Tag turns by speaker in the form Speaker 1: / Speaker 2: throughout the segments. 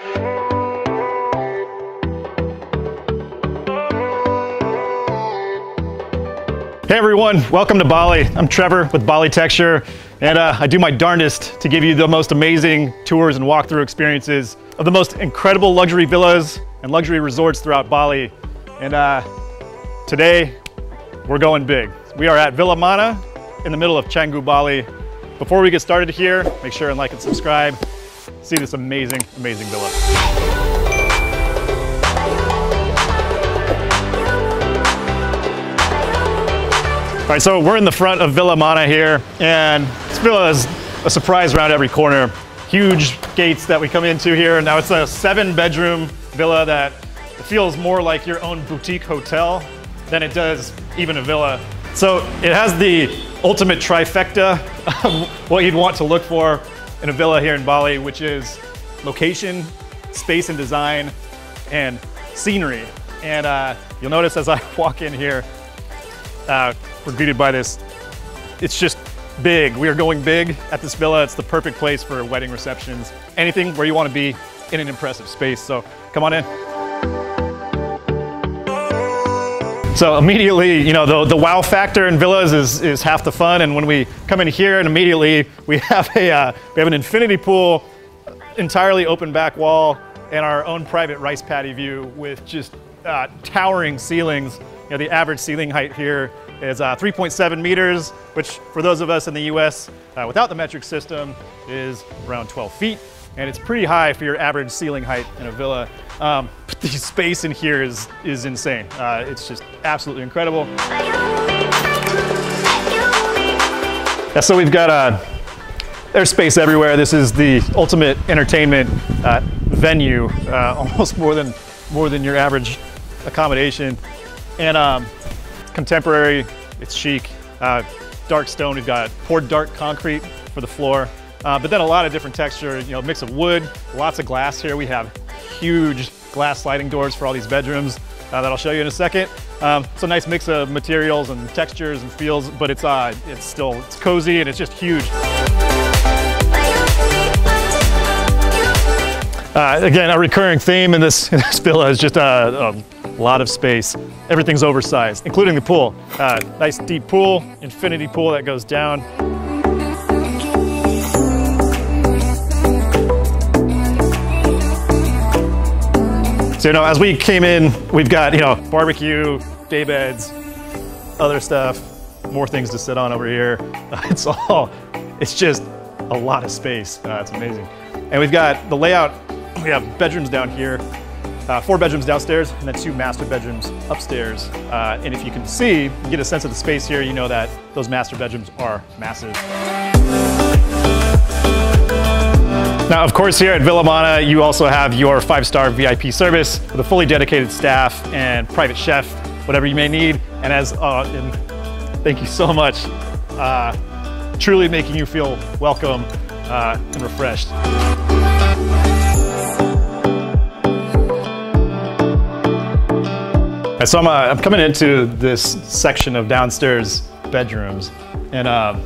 Speaker 1: Hey everyone, welcome to Bali. I'm Trevor with Balitecture, and uh, I do my darndest to give you the most amazing tours and walkthrough experiences of the most incredible luxury villas and luxury resorts throughout Bali. And uh, today, we're going big. We are at Villa Mana in the middle of Canggu, Bali. Before we get started here, make sure and like and subscribe. See this amazing, amazing villa. All right, so we're in the front of Villa Mana here, and this villa is a surprise around every corner. Huge gates that we come into here. Now it's a seven bedroom villa that feels more like your own boutique hotel than it does even a villa. So it has the ultimate trifecta of what you'd want to look for in a villa here in Bali, which is location, space and design, and scenery. And uh, you'll notice as I walk in here, uh, we're greeted by this. It's just big. We are going big at this villa. It's the perfect place for wedding receptions. Anything where you want to be in an impressive space. So come on in. So immediately, you know, the, the wow factor in villas is, is half the fun. And when we come in here and immediately we have a, uh, we have an infinity pool, entirely open back wall, and our own private rice paddy view with just uh, towering ceilings. You know, the average ceiling height here is uh, 3.7 meters, which for those of us in the US uh, without the metric system is around 12 feet. And it's pretty high for your average ceiling height in a villa. Um, but the space in here is, is insane. Uh, it's just absolutely incredible. Yeah, so we've got uh, there's space everywhere. This is the ultimate entertainment uh, venue, uh, almost more than more than your average accommodation. And um, contemporary, it's chic. Uh, dark stone, we've got poured dark concrete for the floor. Uh, but then a lot of different texture, you know, mix of wood, lots of glass here. We have huge glass sliding doors for all these bedrooms uh, that I'll show you in a second. Um, it's a nice mix of materials and textures and feels, but it's, uh, it's still, it's cozy and it's just huge. Uh, again, a recurring theme in this, in this villa is just a, a, lot of space. Everything's oversized, including the pool. Uh, nice deep pool, infinity pool that goes down. So, you know, as we came in, we've got, you know, barbecue, day beds, other stuff, more things to sit on over here. it's all, it's just a lot of space. Uh, it's amazing. And we've got the layout we have bedrooms down here, uh, four bedrooms downstairs, and then two master bedrooms upstairs. Uh, and if you can see, you get a sense of the space here, you know that those master bedrooms are massive. Now, of course, here at Villa Mana, you also have your five-star VIP service with a fully dedicated staff and private chef, whatever you may need. And as, uh, and thank you so much, uh, truly making you feel welcome uh, and refreshed. So I'm, uh, I'm coming into this section of downstairs bedrooms and uh,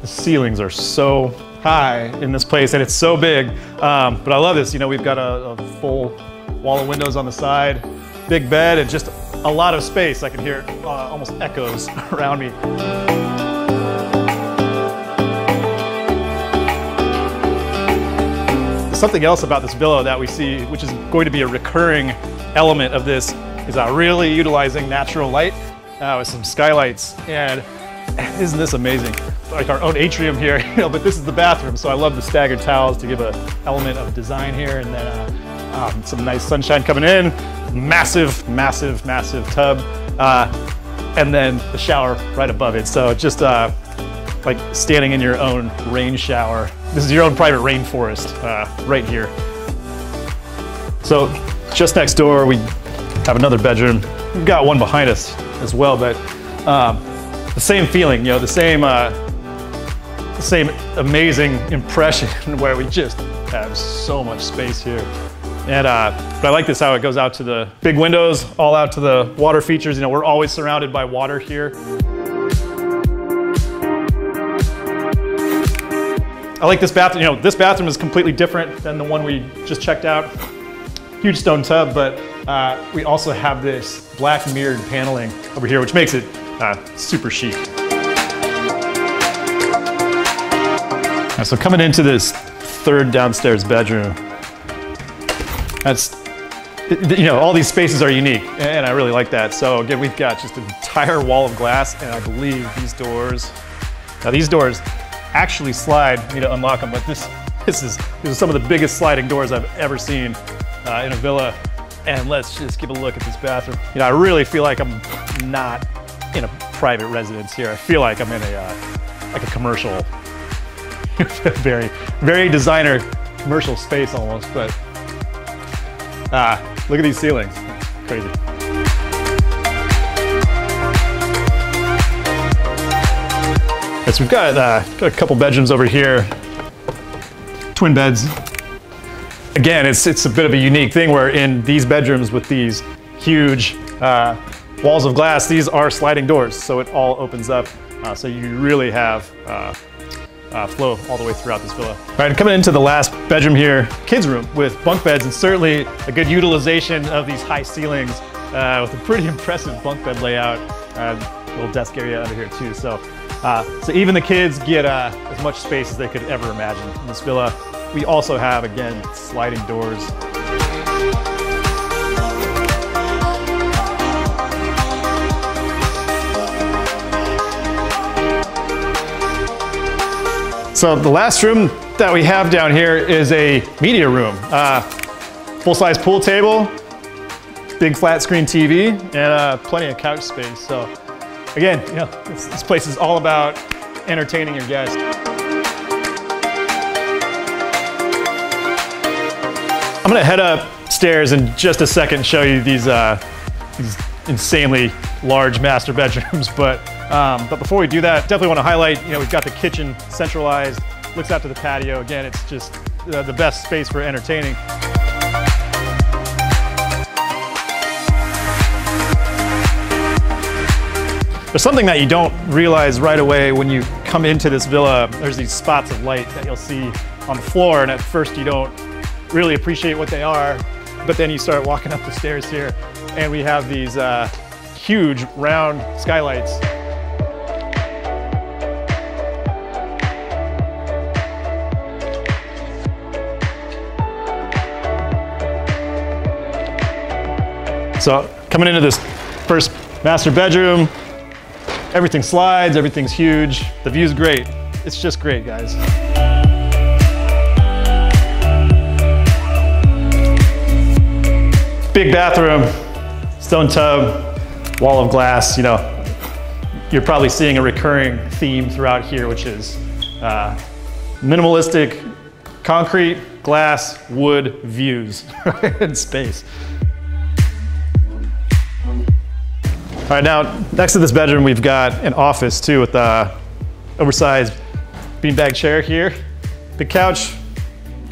Speaker 1: the ceilings are so high in this place and it's so big. Um, but I love this, you know, we've got a, a, full wall of windows on the side, big bed and just a lot of space. I can hear uh, almost echoes around me. Something else about this villa that we see, which is going to be a recurring element of this is uh, really utilizing natural light uh, with some skylights. And isn't this amazing? Like our own atrium here, you know, but this is the bathroom. So I love the staggered towels to give an element of design here. And then uh, um, some nice sunshine coming in. Massive, massive, massive tub. Uh, and then the shower right above it. So just uh, like standing in your own rain shower. This is your own private rainforest uh, right here. So just next door, we have another bedroom. We've got one behind us as well, but um, the same feeling, you know, the same, uh, same amazing impression where we just have so much space here. And uh, but I like this how it goes out to the big windows, all out to the water features. You know, we're always surrounded by water here. I like this bathroom. You know, this bathroom is completely different than the one we just checked out. Huge stone tub, but uh, we also have this black mirrored paneling over here, which makes it uh, super chic. So coming into this third downstairs bedroom, that's you know, all these spaces are unique, and I really like that. So again, we've got just an entire wall of glass, and I believe these doors, now these doors actually slide, you need to unlock them, but this, this, is, this is some of the biggest sliding doors I've ever seen uh, in a villa. And let's just give a look at this bathroom. You know, I really feel like I'm not in a private residence here. I feel like I'm in a, uh, like a commercial, very, very designer commercial space almost, but Ah, look at these ceilings. Crazy. so we've got, uh, got a couple bedrooms over here. Twin beds. Again, it's, it's a bit of a unique thing where in these bedrooms with these huge uh, walls of glass, these are sliding doors, so it all opens up. Uh, so you really have uh, flow all the way throughout this villa. All right, coming into the last bedroom here, kids room with bunk beds and certainly a good utilization of these high ceilings uh, with a pretty impressive bunk bed layout. Uh, little desk area under here too. So, uh, so even the kids get uh, as much space as they could ever imagine in this villa. We also have, again, sliding doors So the last room that we have down here is a media room. Uh, Full-size pool table, big flat screen TV, and uh, plenty of couch space. So again, you know, this, this place is all about entertaining your guests. I'm gonna head upstairs in just a second and show you these, uh, these insanely large master bedrooms, but um, but before we do that, definitely want to highlight, you know, we've got the kitchen centralized, looks out to the patio. Again, it's just uh, the best space for entertaining. There's something that you don't realize right away when you come into this villa. There's these spots of light that you'll see on the floor, and at first you don't really appreciate what they are, but then you start walking up the stairs here, and we have these uh, huge round skylights So coming into this first master bedroom, everything slides, everything's huge. The view's great. It's just great, guys. Big bathroom, stone tub, wall of glass, you know, you're probably seeing a recurring theme throughout here, which is uh, minimalistic concrete, glass, wood views and space. All right, now next to this bedroom, we've got an office too with a oversized beanbag chair here, big couch,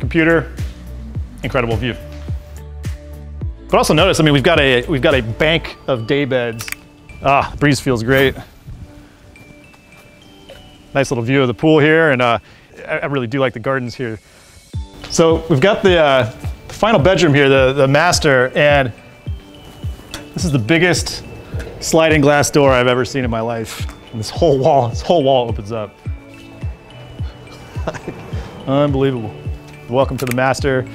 Speaker 1: computer, incredible view. But also notice, I mean, we've got a we've got a bank of day beds. Ah, breeze feels great. Nice little view of the pool here, and uh, I really do like the gardens here. So we've got the, uh, the final bedroom here, the, the master, and this is the biggest sliding glass door I've ever seen in my life. And this whole wall, this whole wall opens up. Unbelievable. Welcome to the master.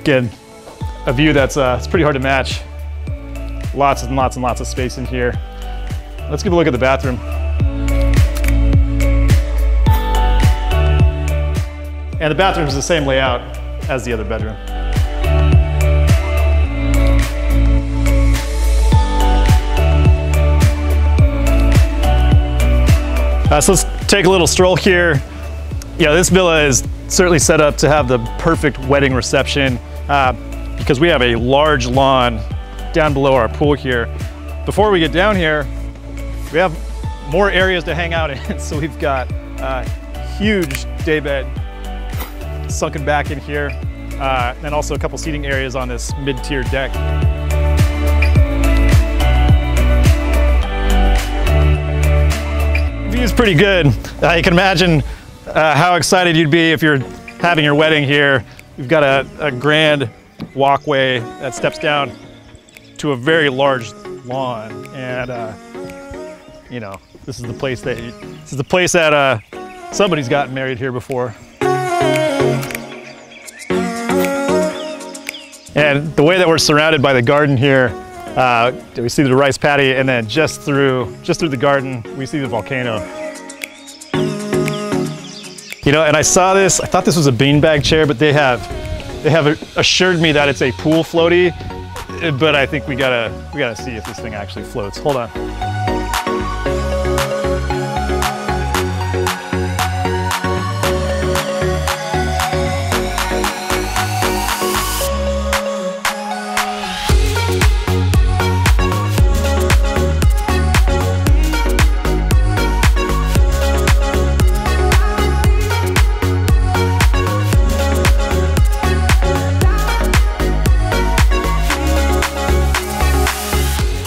Speaker 1: Again, a view that's uh, it's pretty hard to match. Lots and lots and lots of space in here. Let's give a look at the bathroom. And the bathroom is the same layout as the other bedroom. Uh, so let's take a little stroll here. Yeah, this villa is certainly set up to have the perfect wedding reception uh, because we have a large lawn down below our pool here. Before we get down here, we have more areas to hang out in. So we've got a huge daybed sunken back in here, uh, and also a couple seating areas on this mid-tier deck. Pretty good. Uh, you can imagine uh, how excited you'd be if you're having your wedding here. You've got a, a grand walkway that steps down to a very large lawn, and uh, you know this is the place that you, this is the place that uh, somebody's gotten married here before. And the way that we're surrounded by the garden here, uh, we see the rice paddy, and then just through just through the garden, we see the volcano. You know, and I saw this. I thought this was a beanbag chair, but they have they have assured me that it's a pool floaty. But I think we gotta we gotta see if this thing actually floats. Hold on.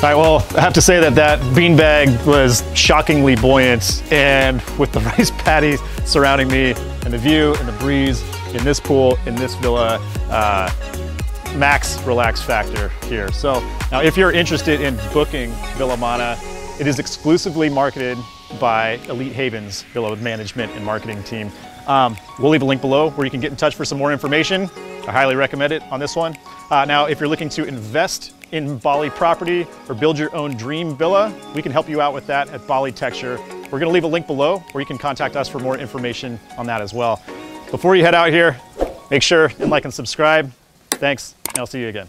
Speaker 1: All right, well, I have to say that that beanbag was shockingly buoyant and with the rice paddies surrounding me and the view and the breeze in this pool, in this villa, uh, max relax factor here. So now if you're interested in booking Villa Mana, it is exclusively marketed by Elite Havens Villa Management and Marketing Team. Um, we'll leave a link below where you can get in touch for some more information. I highly recommend it on this one. Uh, now, if you're looking to invest in Bali property or build your own dream villa, we can help you out with that at Balitecture. We're gonna leave a link below where you can contact us for more information on that as well. Before you head out here, make sure and like and subscribe. Thanks, and I'll see you again.